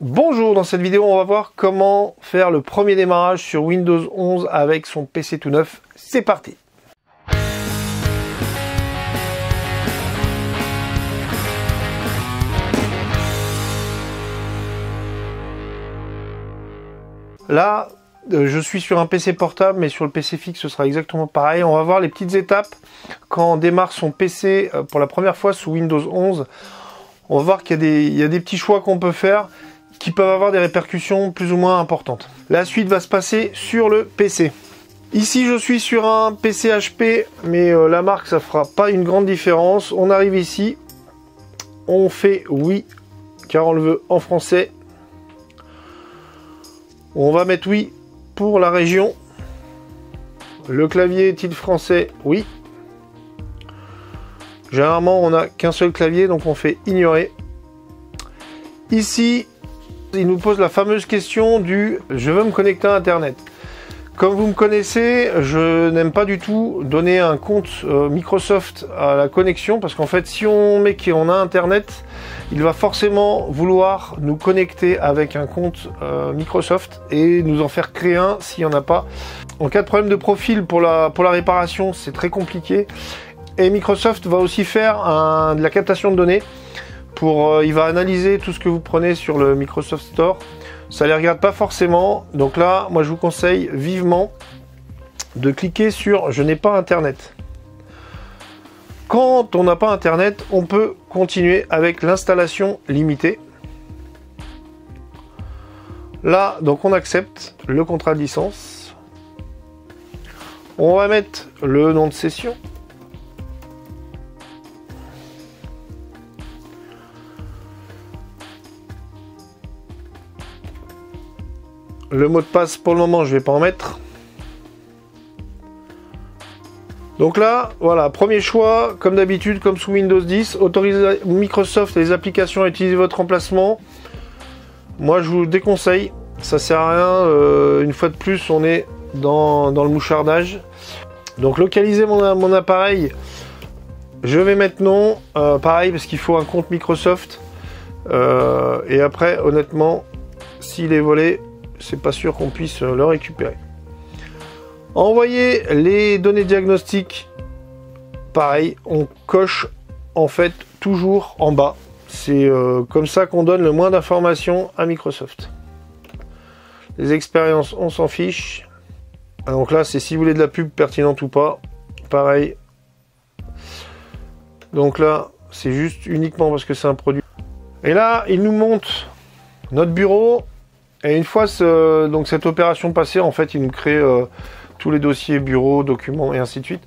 Bonjour, dans cette vidéo on va voir comment faire le premier démarrage sur Windows 11 avec son PC tout neuf. C'est parti Là, euh, je suis sur un PC portable, mais sur le PC fixe, ce sera exactement pareil. On va voir les petites étapes quand on démarre son PC euh, pour la première fois sous Windows 11. On va voir qu'il y, a des petits choix qu'on peut faire qui peuvent avoir des répercussions plus ou moins importantes. La suite va se passer sur le PC. Ici, je suis sur un PC HP, mais euh, la marque, ça fera pas une grande différence. On arrive ici, on fait oui, car on le veut en français. On va mettre oui pour la région. Le clavier est-il français? Oui. Généralement, on n'a qu'un seul clavier, donc on fait ignorer. Ici, il nous pose la fameuse question du je veux me connecter à Internet. Comme vous me connaissez, je n'aime pas du tout donner un compte euh, Microsoft à la connexion parce qu'en fait, si on met qu'on a Internet, il va forcément vouloir nous connecter avec un compte euh, Microsoft et nous en faire créer un s'il n'y en a pas. En cas de problème de profil pour la, pour la réparation, c'est très compliqué. Et Microsoft va aussi faire de la captation de données. Euh, il va analyser tout ce que vous prenez sur le Microsoft Store ça les regarde pas forcément. Donc là, moi je vous conseille vivement de cliquer sur je n'ai pas internet. Quand on n'a pas internet, on peut continuer avec l'installation limitée. Là, donc on accepte le contrat de licence. On va mettre le nom de session. Le mot de passe, pour le moment, je vais pas en mettre. Donc là, voilà, premier choix, comme d'habitude, comme sous Windows 10, autoriser Microsoft les applications à utiliser votre emplacement. Moi, je vous déconseille, ça sert à rien. Euh, une fois de plus, on est dans, le mouchardage. Donc, localiser mon, appareil, je vais mettre non, euh, pareil, parce qu'il faut un compte Microsoft. Euh, et après, honnêtement, s'il est volé, c'est pas sûr qu'on puisse le récupérer. Envoyer les données diagnostiques, pareil, on coche en fait toujours en bas. C'est euh, comme ça qu'on donne le moins d'informations à Microsoft. Les expériences, on s'en fiche. Ah, donc là, c'est si vous voulez de la pub pertinente ou pas. Pareil. Donc là, c'est juste uniquement parce que c'est un produit. Et là, il nous montre notre bureau et une fois donc cette opération passée, en fait, il nous crée euh, tous les dossiers, bureaux, documents et ainsi de suite.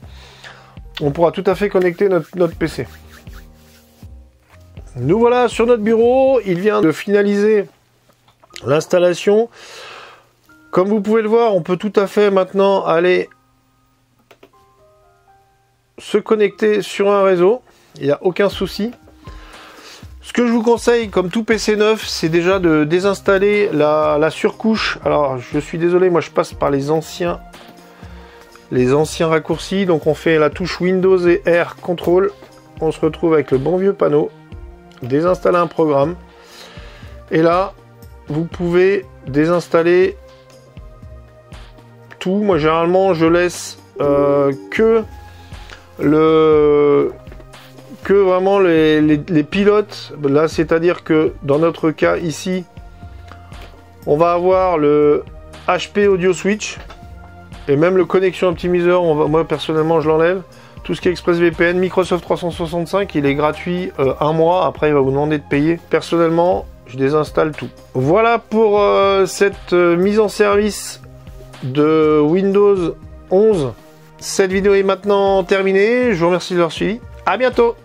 On pourra tout à fait connecter notre, notre PC. Nous voilà sur notre bureau. Il vient de finaliser l'installation. Comme vous pouvez le voir, on peut tout à fait maintenant aller se connecter sur un réseau. Il n'y a aucun souci. Ce que je vous conseille, comme tout PC neuf, c'est déjà de désinstaller la, surcouche. Alors, je suis désolé, moi je passe par les anciens, les anciens raccourcis. Donc, on fait la touche Windows et R Control. On se retrouve avec le bon vieux panneau. Désinstaller un programme. Et là, vous pouvez désinstaller tout. Moi, généralement, je laisse euh, que le que vraiment les, pilotes, là c'est-à-dire que dans notre cas ici, on va avoir le HP Audio Switch et même le connexion optimiseur, on va, moi personnellement je l'enlève. Tout ce qui est ExpressVPN, Microsoft 365, il est gratuit euh, un mois, après il va vous demander de payer. Personnellement, je désinstalle tout. Voilà pour euh, cette euh, mise en service de Windows 11. Cette vidéo est maintenant terminée, je vous remercie de l'avoir suivi. A bientôt